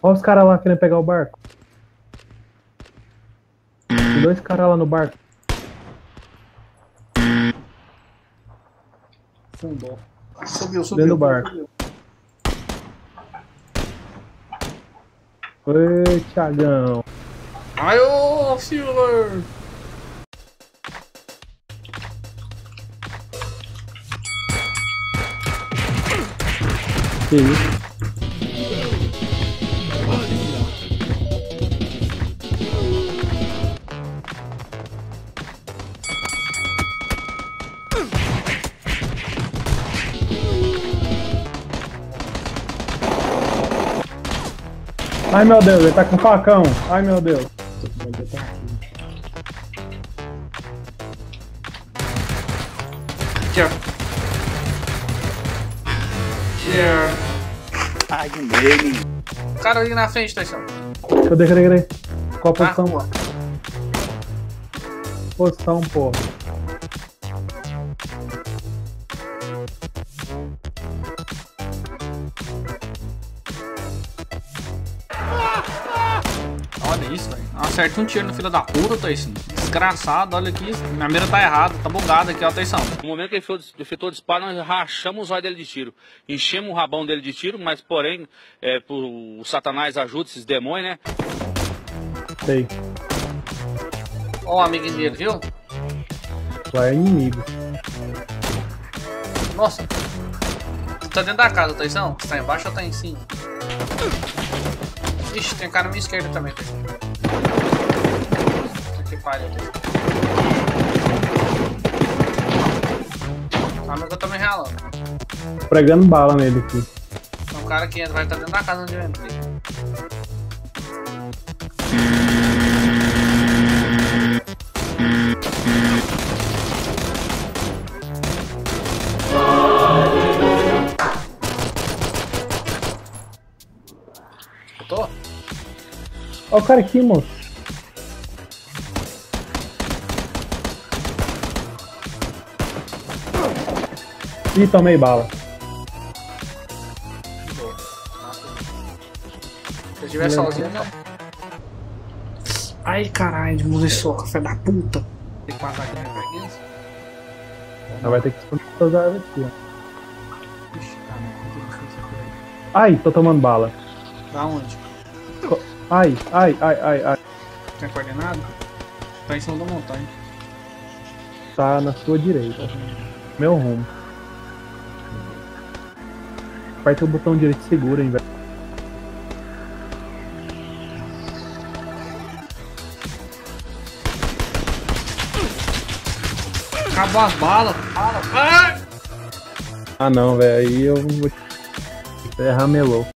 Olha os caras lá querendo pegar o barco. Tem dois caras lá no barco. Fundou. Subiu, Dentro subiu. do barco. Oi, Thiagão. Ai, ô, Silver! Que isso? Ai meu Deus, ele tá com facão. Ai meu Deus. Ó. Yeah. Ai, um meme. O cara ali na frente, Taisão. Cadê, cadê, cadê? Qual a posição? rua. Posição, pô. Olha isso, velho. Acerta um tiro no filho da puta, Taisão. Desgraçado, olha aqui. Minha mira tá errada, tá bugada aqui, ó. No momento que ele efetuou- o disparo, nós rachamos os olhos dele de tiro. Enchemos o rabão dele de tiro, mas porém, é, por, o Satanás ajuda esses demônios, né? Sei. Ó, o amigo dele, viu? Lá é inimigo. Nossa. Tu tá dentro da casa? Você tá embaixo ou tá em cima? Ixi, tem um cara na minha esquerda também, Que pariu, Taisão. A amiga tá me ralando. Pregando bala nele aqui. Tem um cara que entra, vai estar dentro da casa onde eu entrei. Tô? Ó o cara aqui, moço. Ih, tomei bala. Se eu estiver sozinho, não. Ai, caralho, de munição, café da puta. Tem que passar aqui na preguiça. Ela vai ter que esconder essas árvores aqui, ó. Velho. Ai, tô tomando bala. Da onde? Ai, ai, ai, ai, ai. Tem coordenado? Tá em cima da montanha. Tá na sua direita. Meu rumo. Aperta o botão direito e segura, hein, velho. Acabou as balas. Ai! Ah não, velho. Aí eu vou. Você ramelou.